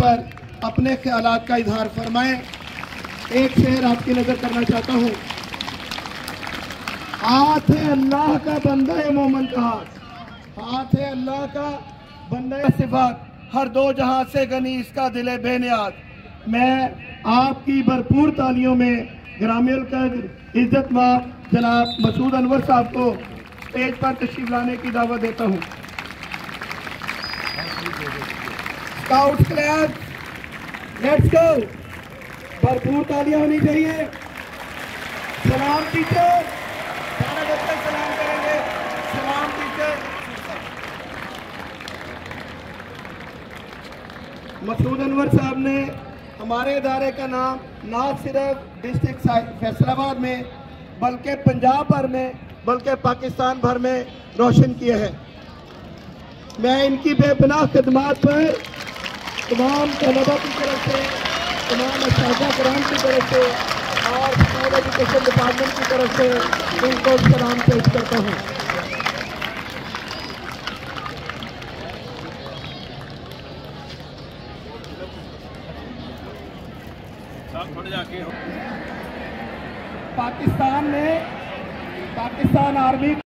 पर अपने ख्याल का इजहार फरमाएँ। एक शेर आपकी नज़र करना चाहता हूँ। हाथ है अल्लाह का, बंदा है मोमन का हाथ। हाथ है अल्लाह का, बंदा है सिफात। हर दो जहाँ से गनी, इसका दिल दिले बेनियाद। मैं आपकी भरपूर तालियों में ग्रामीण कदर, इज़्ज़त माफ़ जनाब मसूद अनवर साहब को स्टेज पर तशरीफ़ लाने की दावत देता हूँ। स्काउट क्लास लेट्स गो भरपूर तालियाँ होनी चाहिए। सलाम टीचर सारे बच्चे सलाम करेंगे। सलाम टीचर मसूद अनवर साहब ने हमारे इदारे का नाम ना सिर्फ़ डिस्ट्रिक्ट फैसलाबाद में, बल्कि पंजाब भर में, बल्कि पाकिस्तान भर में रोशन किया है। मैं इनकी बेपनाह खदमात पर तमाम तलबा की तरफ़ से, तमाम इस कराम की तरफ़ से और स्कूल एजुकेशन डिपार्टमेंट की तरफ़ से इनको सलाम पेश करता हूँ। पाकिस्तान ने पाकिस्तान आर्मी